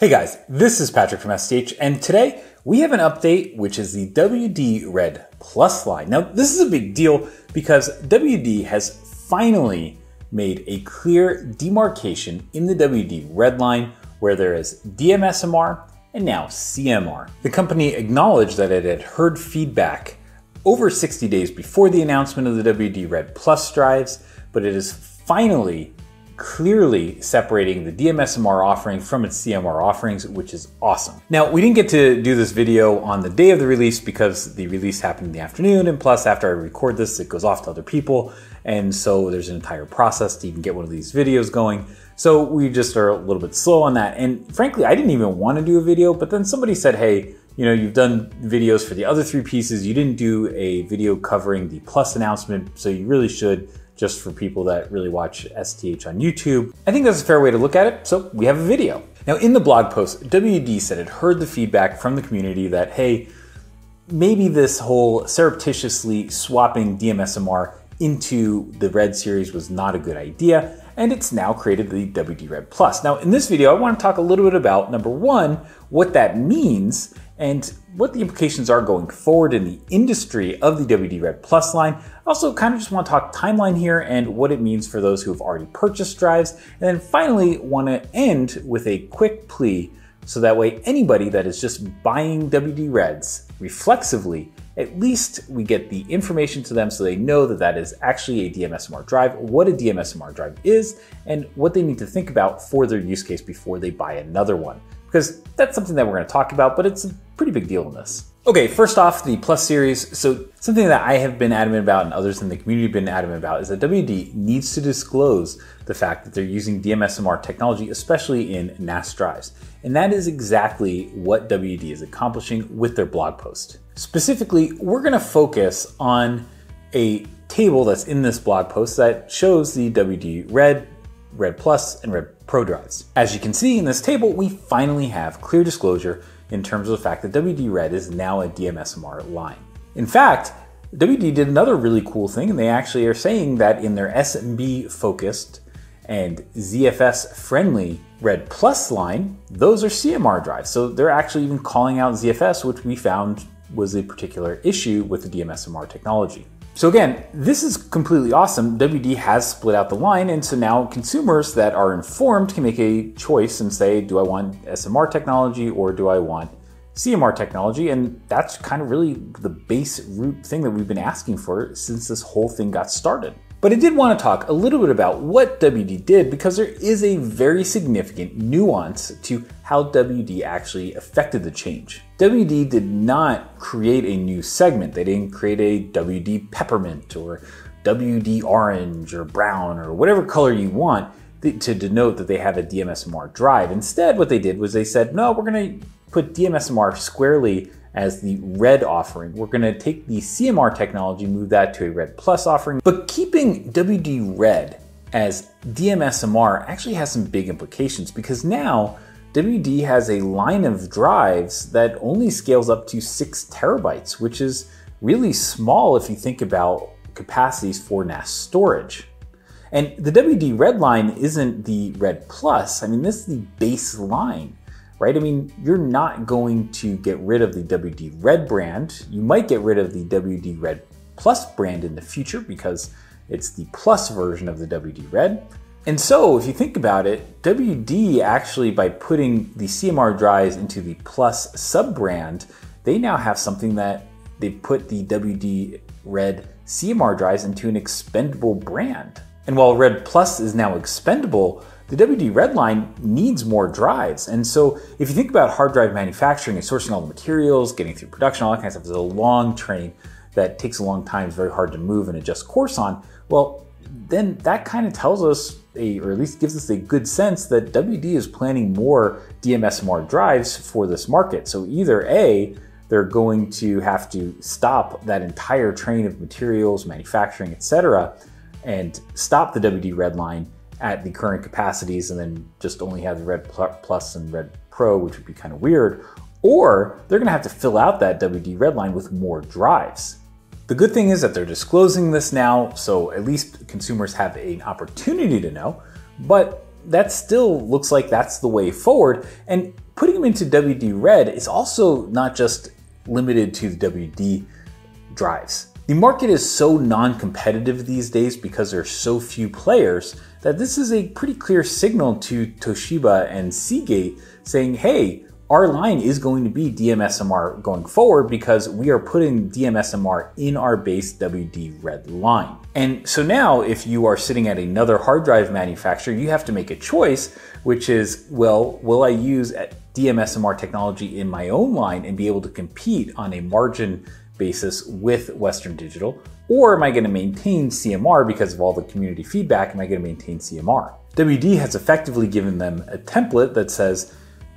Hey guys, this is Patrick from STH, and today we have an update which is the WD Red Plus line. Now, this is a big deal because WD has finally made a clear demarcation in the WD Red line where there is DMSMR and now CMR. The company acknowledged that it had heard feedback over 60 days before the announcement of the WD Red Plus drives, but it is finally clearly separating the DMSMR offering from its CMR offerings, which is awesome. Now, we didn't get to do this video on the day of the release because the release happened in the afternoon, and plus after I record this, it goes off to other people, and so there's an entire process to even get one of these videos going. So we just are a little bit slow on that. And frankly, I didn't even want to do a video, but then somebody said, hey, you know, you've done videos for the other three pieces. You didn't do a video covering the plus announcement, so you really should just for people that really watch STH on YouTube. I think that's a fair way to look at it, so we have a video. Now, in the blog post, WD said it heard the feedback from the community that, hey, maybe this whole surreptitiously swapping DMSMR into the Red series was not a good idea, and it's now created the WD Red Plus. Now, in this video, I want to talk a little bit about number one, what that means, and what the implications are going forward in the industry of the WD Red Plus line. I also kind of just want to talk timeline here and what it means for those who have already purchased drives. And then finally want to end with a quick plea so that way anybody that is just buying WD Reds reflexively, at least we get the information to them so they know that that is actually a DMSMR drive, what a DMSMR drive is, and what they need to think about for their use case before they buy another one because that's something that we're going to talk about, but it's a pretty big deal in this. Okay, first off, the Plus series. So, something that I have been adamant about and others in the community have been adamant about is that WD needs to disclose the fact that they're using DMSMR technology, especially in NAS drives. And that is exactly what WD is accomplishing with their blog post. Specifically, we're going to focus on a table that's in this blog post that shows the WD Red, Red Plus, and Red Pro drives. As you can see in this table, we finally have clear disclosure in terms of the fact that WD Red is now a DMSMR line. In fact, WD did another really cool thing, and they actually are saying that in their SMB focused and ZFS friendly Red Plus line, those are CMR drives. So they're actually even calling out ZFS, which we found was a particular issue with the DMSMR technology. So again, this is completely awesome. WD has split out the line, and so now consumers that are informed can make a choice and say, do I want SMR technology or do I want CMR technology? And that's kind of really the base root thing that we've been asking for since this whole thing got started. But I did want to talk a little bit about what WD did because there is a very significant nuance to how WD actually affected the change. WD did not create a new segment. They didn't create a WD peppermint or WD orange or brown or whatever color you want to denote that they have a DMSMR drive. Instead, what they did was they said, no, we're going to put DMSMR squarely as the red offering. We're going to take the CMR technology, move that to a red plus offering, but keeping WD red as DMSMR actually has some big implications because now WD has a line of drives that only scales up to six terabytes, which is really small if you think about capacities for NAS storage. And the WD red line isn't the red plus. I mean, this is the base line right? I mean, you're not going to get rid of the WD Red brand. You might get rid of the WD Red Plus brand in the future because it's the plus version of the WD Red. And so, if you think about it, WD actually, by putting the CMR drives into the Plus sub brand, they now have something that they put the WD Red CMR drives into an expendable brand. And while Red Plus is now expendable, the WD Red line needs more drives. And so if you think about hard drive manufacturing and sourcing all the materials, getting through production, all that kind of stuff, there's a long train that takes a long time, it's very hard to move and adjust course on. Well, then that kind of tells us, a, or at least gives us a good sense that WD is planning more DMSMR drives for this market. So either A, they're going to have to stop that entire train of materials, manufacturing, etc., and stop the WD Red line at the current capacities and then just only have the Red Plus and Red Pro, which would be kind of weird. Or they're gonna have to fill out that WD Red line with more drives. The good thing is that they're disclosing this now, so at least consumers have an opportunity to know. But that still looks like that's the way forward. And putting them into WD Red is also not just limited to the WD drives. The market is so non-competitive these days because there are so few players that this is a pretty clear signal to Toshiba and Seagate saying, hey, our line is going to be DMSMR going forward because we are putting DMSMR in our base WD Red line. And so now if you are sitting at another hard drive manufacturer, you have to make a choice, which is, well, will I use DMSMR technology in my own line and be able to compete on a margin basis with Western Digital? Or am I going to maintain CMR because of all the community feedback? Am I going to maintain CMR? WD has effectively given them a template that says,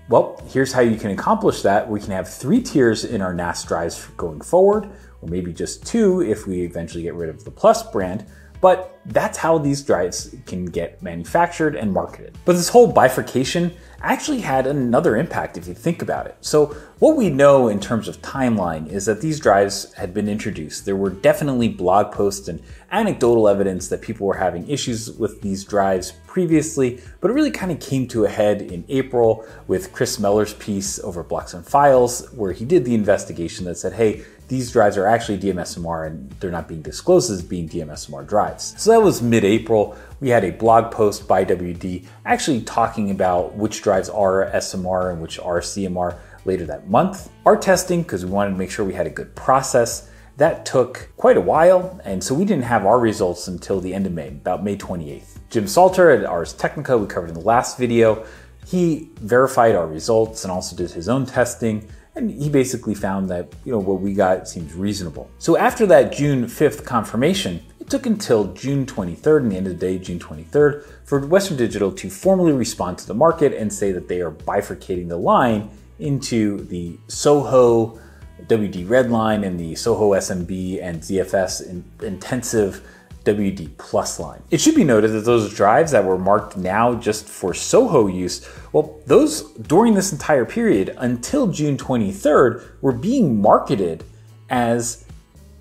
well, here's how you can accomplish that. We can have three tiers in our NAS drives going forward, or maybe just two if we eventually get rid of the Plus brand. But that's how these drives can get manufactured and marketed. But this whole bifurcation actually had another impact if you think about it. So what we know in terms of timeline is that these drives had been introduced. There were definitely blog posts and anecdotal evidence that people were having issues with these drives previously, but it really kind of came to a head in April with Chris Mellor's piece over Blocks and Files, where he did the investigation that said, hey, these drives are actually DMSMR and they're not being disclosed as being DMSMR drives. So that was mid-April. We had a blog post by WD actually talking about which drives are SMR and which are CMR later that month. Our testing, because we wanted to make sure we had a good process, that took quite a while, and so we didn't have our results until the end of May, about May 28th. Jim Salter at Ars Technica, we covered in the last video, he verified our results and also did his own testing and he basically found that, you know, what we got seems reasonable. So after that June 5th confirmation, it took until June 23rd, and the end of the day, June 23rd, for Western Digital to formally respond to the market and say that they are bifurcating the line into the Soho WD Red line and the Soho SMB and ZFS in intensive WD Plus line. It should be noted that those drives that were marked now just for Soho use, well, those during this entire period until June 23rd were being marketed as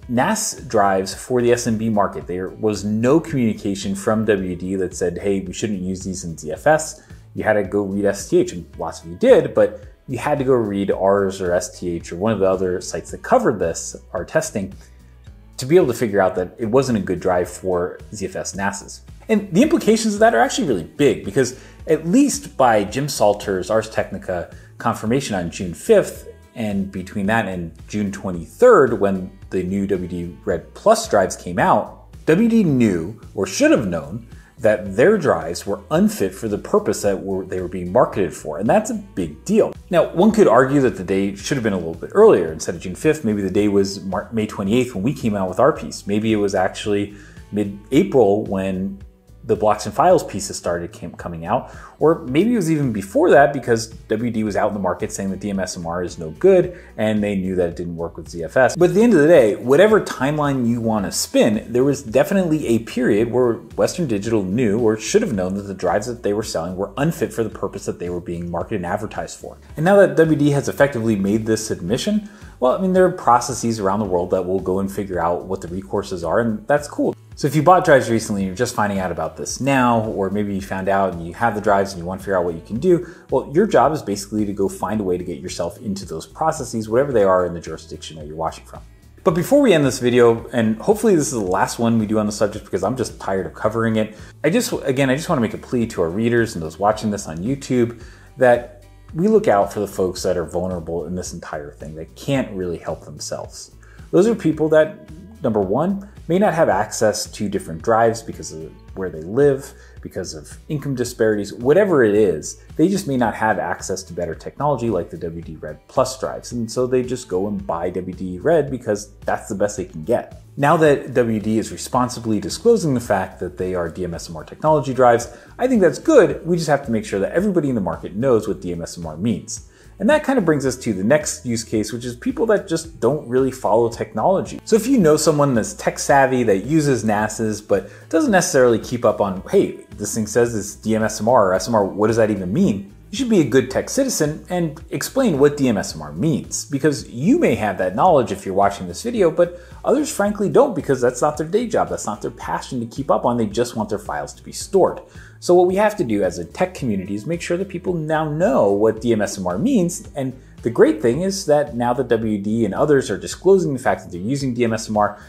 NAS drives for the SMB market. There was no communication from WD that said, hey, we shouldn't use these in ZFS. You had to go read STH, and lots of you did, but you had to go read ours or STH or one of the other sites that covered this, our testing, to be able to figure out that it wasn't a good drive for ZFS NASs. And the implications of that are actually really big because at least by Jim Salter's Ars Technica confirmation on June 5th, and between that and June 23rd, when the new WD Red Plus drives came out, WD knew or should have known that their drives were unfit for the purpose that were, they were being marketed for, and that's a big deal. Now, one could argue that the day should have been a little bit earlier. Instead of June 5th, maybe the day was May 28th when we came out with our piece. Maybe it was actually mid-April when the blocks and files pieces started came, coming out, or maybe it was even before that because WD was out in the market saying that DMSMR is no good and they knew that it didn't work with ZFS. But at the end of the day, whatever timeline you want to spin, there was definitely a period where Western Digital knew or should have known that the drives that they were selling were unfit for the purpose that they were being marketed and advertised for. And now that WD has effectively made this admission, well, I mean, there are processes around the world that will go and figure out what the recourses are, and that's cool. So if you bought drives recently you're just finding out about this now, or maybe you found out and you have the drives and you want to figure out what you can do, well, your job is basically to go find a way to get yourself into those processes, whatever they are in the jurisdiction that you're watching from. But before we end this video, and hopefully this is the last one we do on the subject because I'm just tired of covering it, I just, again, I just want to make a plea to our readers and those watching this on YouTube that we look out for the folks that are vulnerable in this entire thing, that can't really help themselves. Those are people that, number one, may not have access to different drives because of where they live, because of income disparities, whatever it is, they just may not have access to better technology like the WD Red Plus drives. And so they just go and buy WD Red because that's the best they can get. Now that WD is responsibly disclosing the fact that they are DMSMR technology drives, I think that's good. We just have to make sure that everybody in the market knows what DMSMR means. And that kind of brings us to the next use case, which is people that just don't really follow technology. So if you know someone that's tech savvy, that uses NASs, but doesn't necessarily keep up on, hey, this thing says it's DMSMR or SMR, what does that even mean? You should be a good tech citizen and explain what DMSMR means, because you may have that knowledge if you're watching this video, but others frankly don't because that's not their day job, that's not their passion to keep up on, they just want their files to be stored. So what we have to do as a tech community is make sure that people now know what DMSMR means. And the great thing is that now that WD and others are disclosing the fact that they're using DMSMR,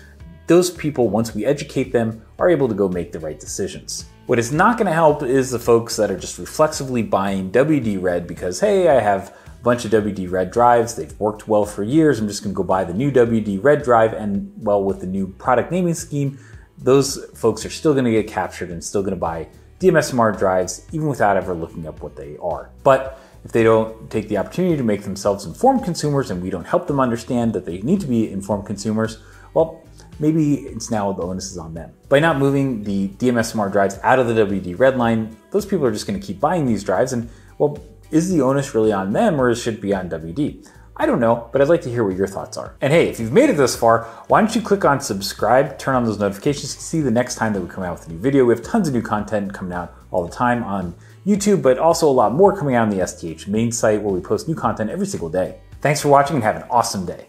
those people, once we educate them, are able to go make the right decisions. What is not going to help is the folks that are just reflexively buying WD Red because, hey, I have a bunch of WD Red drives, they've worked well for years, I'm just going to go buy the new WD Red drive, and well, with the new product naming scheme, those folks are still going to get captured and still going to buy DMSMR drives even without ever looking up what they are. But if they don't take the opportunity to make themselves informed consumers and we don't help them understand that they need to be informed consumers, well, maybe it's now the onus is on them. By not moving the DMSMR drives out of the WD red line, those people are just going to keep buying these drives and, well, is the onus really on them or should it be on WD? I don't know, but I'd like to hear what your thoughts are. And hey, if you've made it this far, why don't you click on subscribe, turn on those notifications to see the next time that we come out with a new video. We have tons of new content coming out all the time on YouTube, but also a lot more coming out on the STH main site where we post new content every single day. Thanks for watching and have an awesome day.